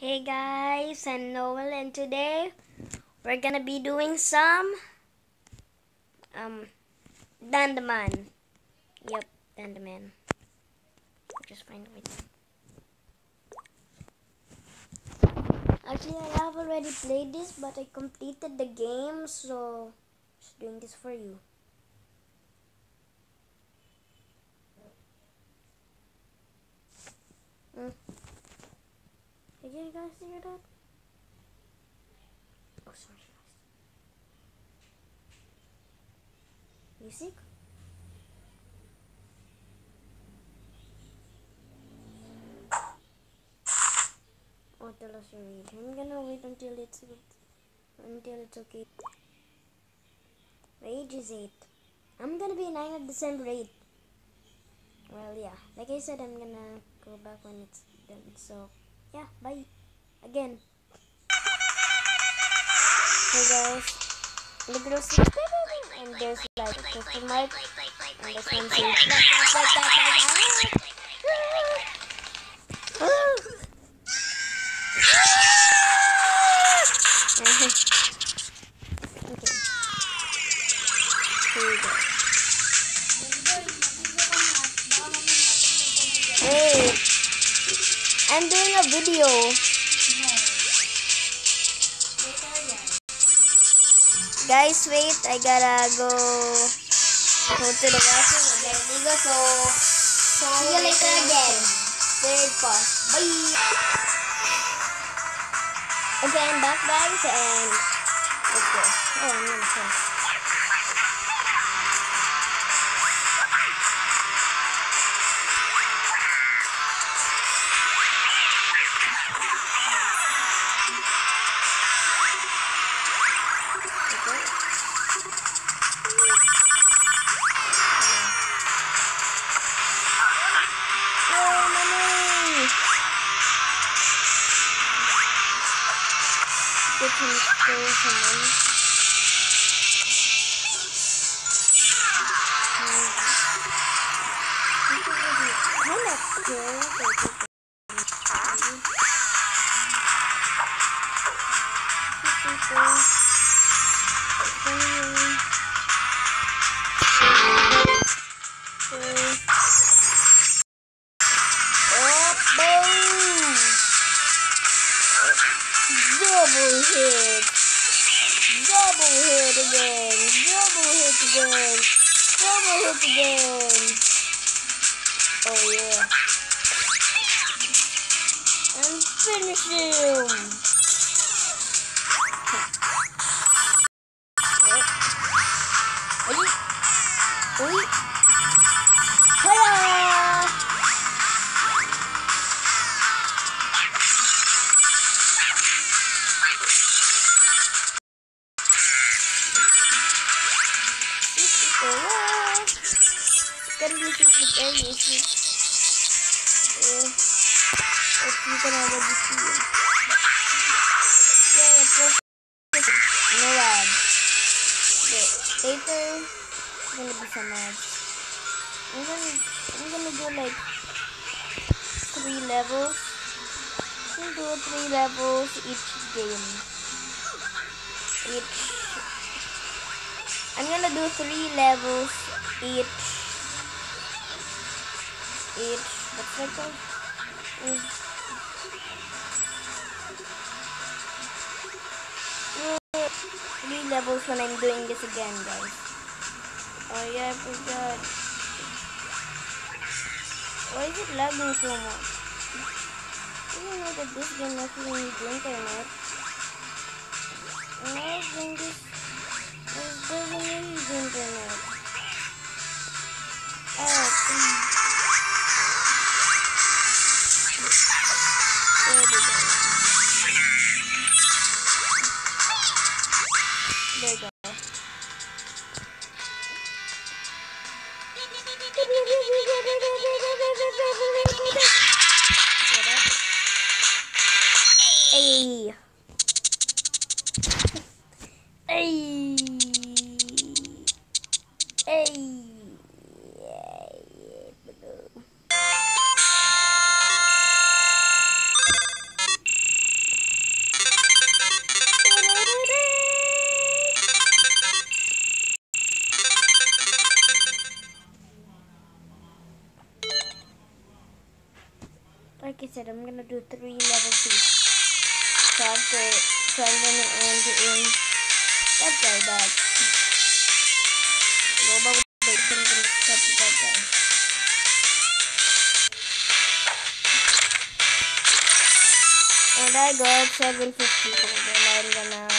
Hey guys, I'm Noel and today we're gonna be doing some um Dan the Man. Yep, Dan the Man. Just find it. Actually, I have already played this, but I completed the game, so just doing this for you. Mm. Did you guys hear that? Oh, sorry, guys. Music? Oh, tell us your age. I'm gonna wait until it's until it's okay. My age is eight. I'm gonna be nine at December 8. Well, yeah. Like I said, I'm gonna go back when it's done. So, yeah. Bye. Again. Hey guys. Look at those and there's like a question mark and this one says I'm doing a video. Guys, wait, I gotta go go to the bathroom we go. So, so see you later again. Third pause. Bye. Okay, I'm back, guys, and let's. Oh, I'm gonna some steal some again! Double hit again! Double hit again! Oh yeah! And finish him! No ad. Okay, later, it's gonna be some ads. I'm gonna, I'm gonna do like three levels. I'm gonna do three levels each game. Each I'm gonna do three levels each. Each. What's that called? Mm. Levels when I'm doing this again, guys. Oh yeah, I forgot. Why is it lagging so much? I didn't know that this game actually needs internet. And I doing this doesn't use internet. Ah, oh, please. There we go. Hey. Hey. Hey. Said, I'm gonna do three level seats. So after, so I'm gonna end in that guy I'm. And I got 750 gold, and I'm gonna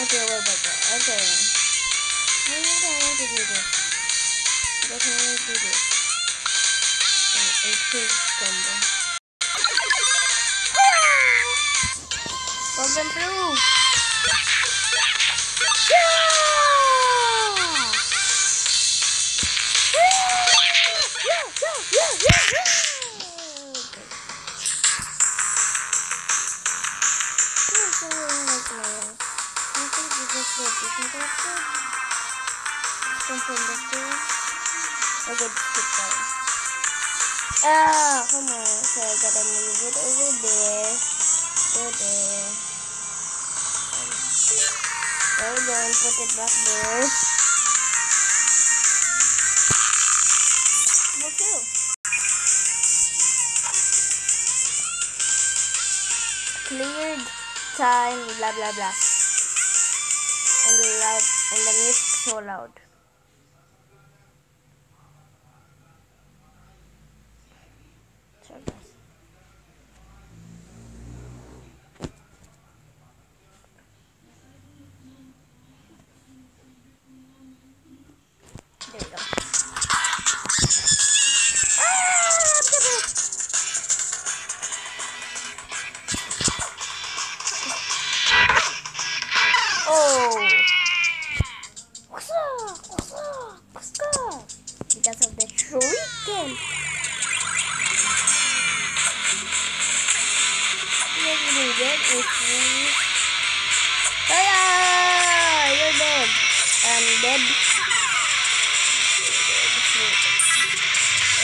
Okay, wait, wait, wait. Okay. Maybe I don't want to do this. But I want to do this. And it is combo. Problem through! Ah, come on. So I gotta move it over there. Go there. Hold on, put it back there. Cleared time, blah blah blah. And loud and the music so loud. Dead.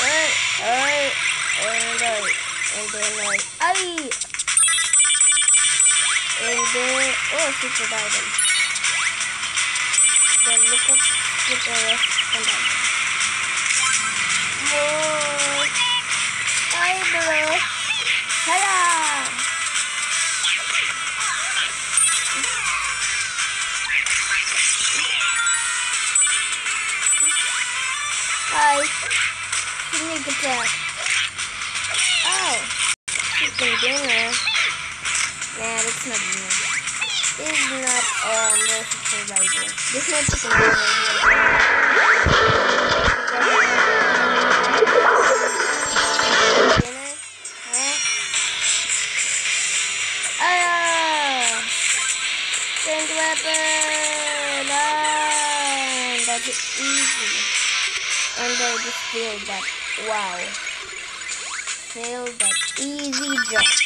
Alright, alright, alright, and then! And then, oh, super diamond. Then look up, look at and then. More. Not um versus survival. This weapon! Ah! That's easy. And I just failed that. Wow. Failed that easy jump.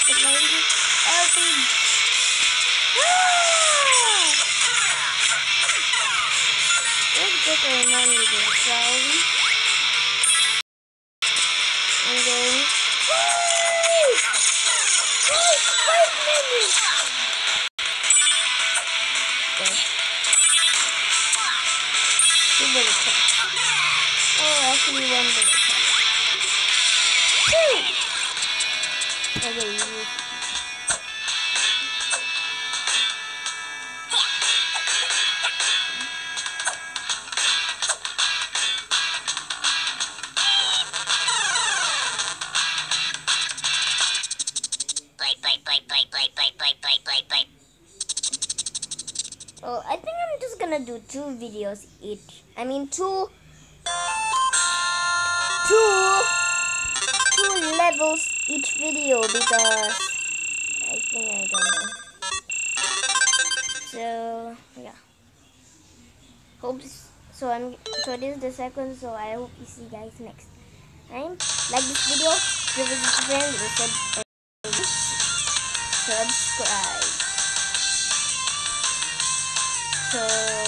rocket launcher. Ah! Let's get money there, shall we? And then. Woo! Woo! Five minutes! Oh, actually one bullet attack. Well, I think I'm just gonna do two videos each. I mean, two, two, two levels each video because I think I don't know. So yeah. Hope so. I'm so this is the second. So I hope you see guys next time. Like this video, give it a friend, subscribe. So